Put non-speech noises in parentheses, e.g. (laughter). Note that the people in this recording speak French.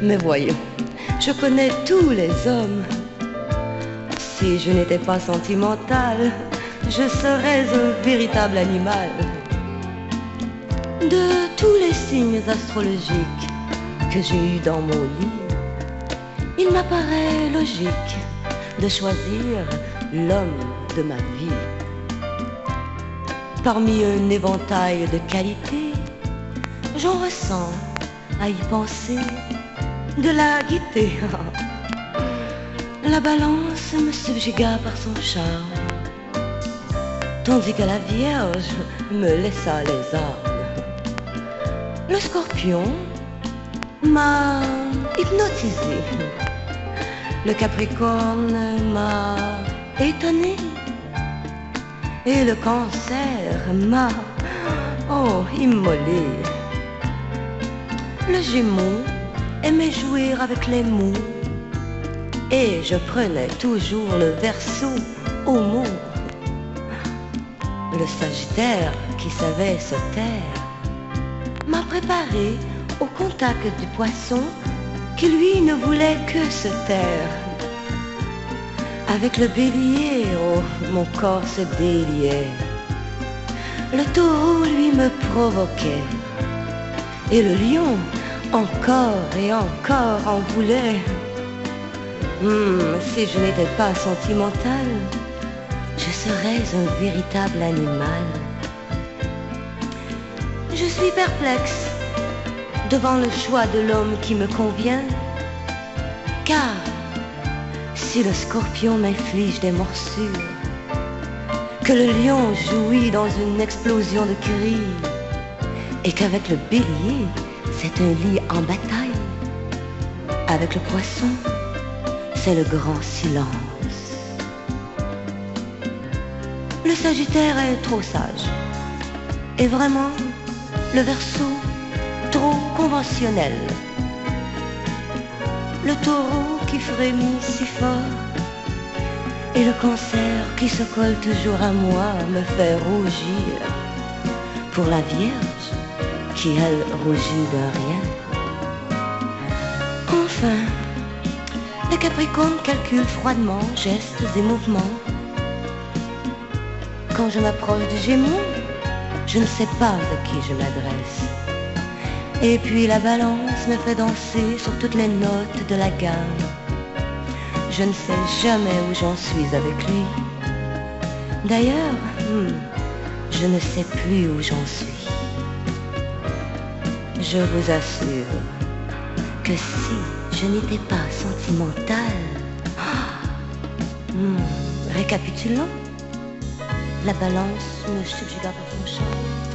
Mais voyons, je connais tous les hommes. Si je n'étais pas sentimentale, je serais un véritable animal. De tous les signes astrologiques que j'ai eus dans mon lit, il m'apparaît logique de choisir l'homme de ma vie. Parmi un éventail de qualités, j'en ressens à y penser de la gaieté. La balance me subjugua par son charme, tandis que la Vierge me laissa les armes. Le scorpion m'a hypnotisé. Le capricorne m'a étonné. Et le cancer m'a, oh, immolé. Le gémeau avec les mots. Et je prenais toujours le verso au mot. Le sagittaire qui savait se taire m'a préparé au contact du poisson qui lui ne voulait que se taire. Avec le bélier, oh, mon corps se déliait. Le taureau, lui, me provoquait. Et le lion, encore et encore, en voulait. Hmm, si je n'étais pas sentimentale, je serais un véritable animal. Je suis perplexe devant le choix de l'homme qui me convient, car si le scorpion m'inflige des morsures, que le lion jouit dans une explosion de cris, et qu'avec le bélier, c'est un lit en bataille, avec le poisson, c'est le grand silence. Le Sagittaire est trop sage, et vraiment, le Verseau trop conventionnel. Le taureau qui frémit si fort et le cancer qui se colle toujours à moi me fait rougir pour la Vierge qui elle rougit de rien. Enfin, le Capricorne calcule froidement gestes et mouvements. Quand je m'approche du Gémeaux, je ne sais pas à qui je m'adresse. Et puis la balance me fait danser sur toutes les notes de la gamme. Je ne sais jamais où j'en suis avec lui. D'ailleurs, hmm, je ne sais plus où j'en suis. Je vous assure que si je n'étais pas sentimentale, (gasps) hmm, récapitulons, la balance me subjuga par son charme.